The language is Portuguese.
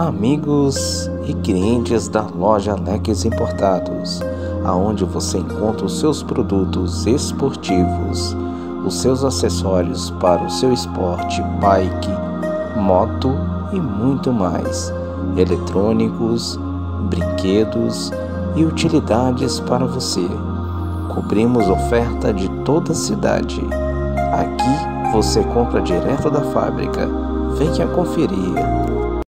amigos e clientes da loja Leques Importados, aonde você encontra os seus produtos esportivos, os seus acessórios para o seu esporte, bike, moto e muito mais, eletrônicos, brinquedos e utilidades para você. Cobrimos oferta de toda a cidade. Aqui você compra direto da fábrica. Venha conferir.